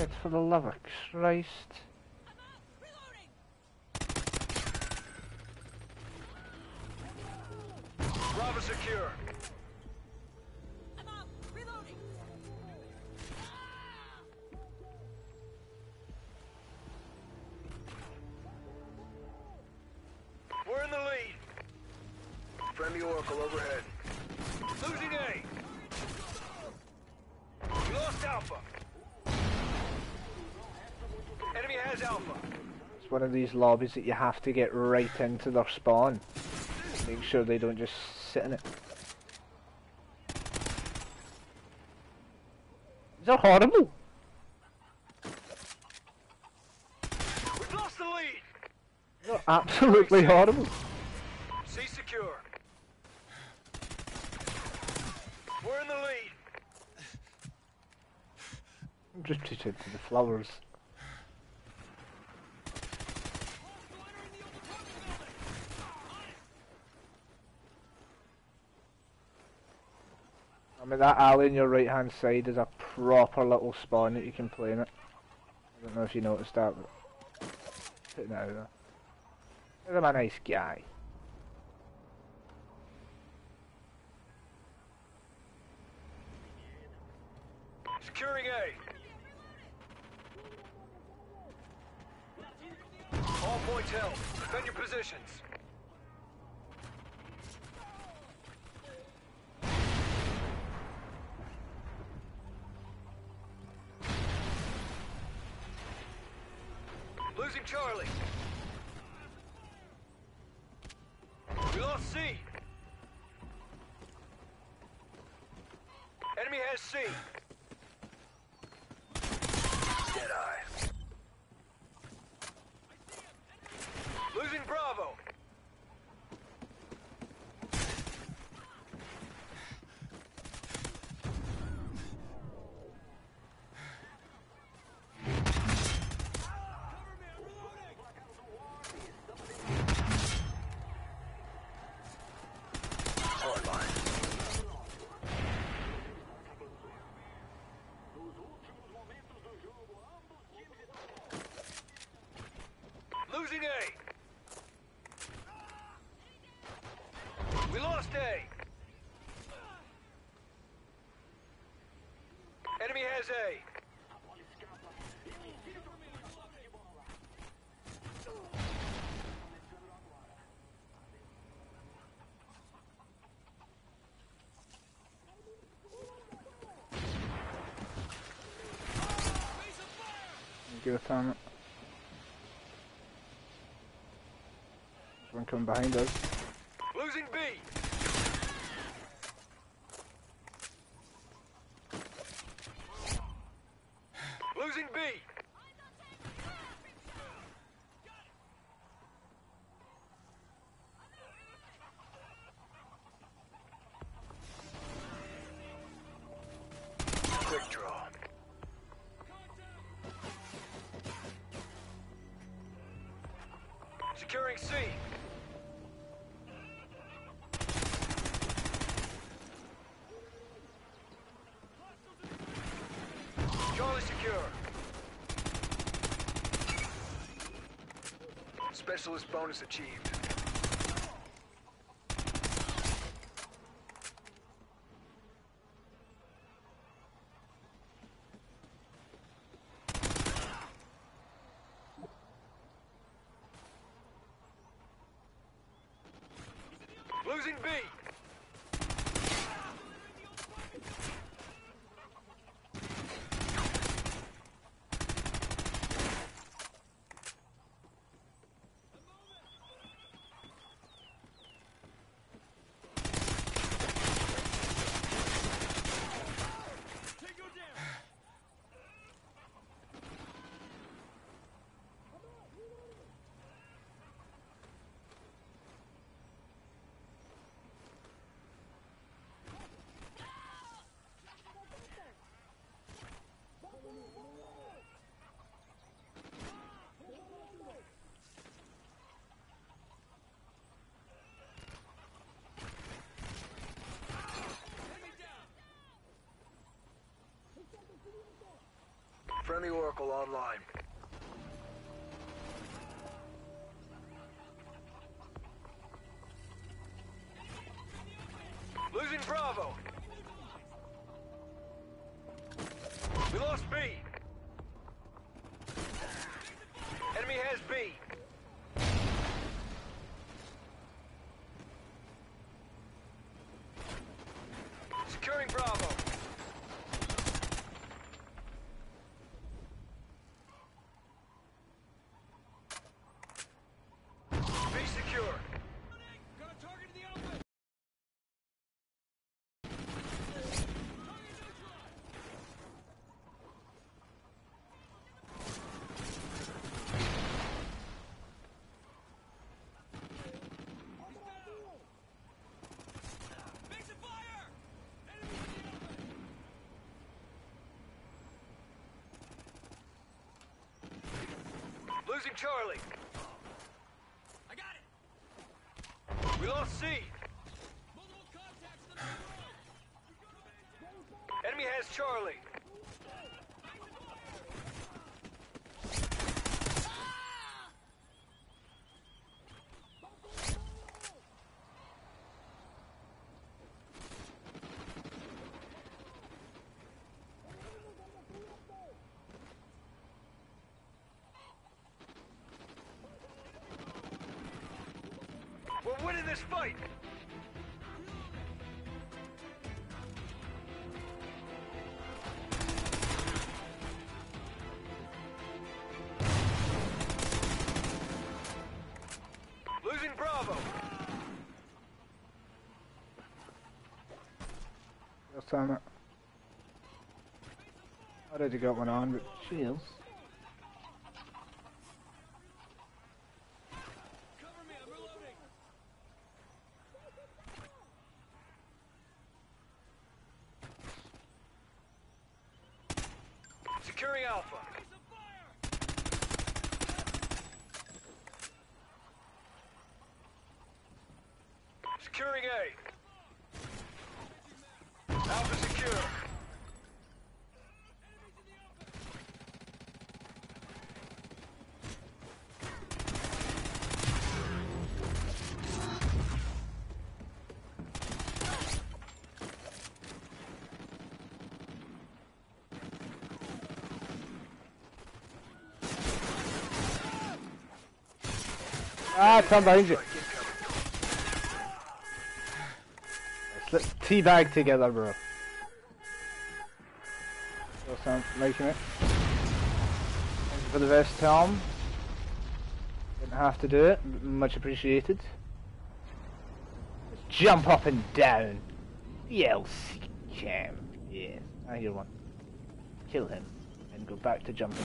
shit, for the love of Christ. Bravo secure. We're in the lead. Friendly Oracle overhead. Losing A. Lost Alpha. Enemy has Alpha. It's one of these lobbies that you have to get right into their spawn. Make sure they don't just sit in it. These are horrible. We've lost the lead. They're absolutely horrible. C secure. We're in the lead. I'm just to the flowers. I mean that alley on your right hand side is a proper little spawn that you can play in it. I don't know if you noticed that, but putting it out there. I'm a nice guy. Securing A. All points held. Defend your positions. Charlie. We lost C. Enemy has C. Deadeye. Losing Bravo. Hardline. Losing A. We lost A. Enemy has A. Give a time. There's one coming behind us. Losing B. Losing B. Securing C. Charlie secure. Specialist bonus achieved. Losing B. Friendly Oracle online. Losing Bravo. We lost B. Enemy has B. Securing Bravo. B secure. Got a target in the open. Mix and fire! Enemy in the open! Losing Charlie. I got it! We lost C. Multiple contacts in the room! Enemy has Charlie. We're winning this fight. Losing Bravo. Just time. I already got one on, but shields. Securing Alpha. Securing A. Alpha secure. Ah, come behind you. Let's teabag together, bro. Still sound making it. Thank you for the vest, Tom. Didn't have to do it. Much appreciated. Jump up and down. The LC cam. Yes, I hear one. Kill him and go back to jumping.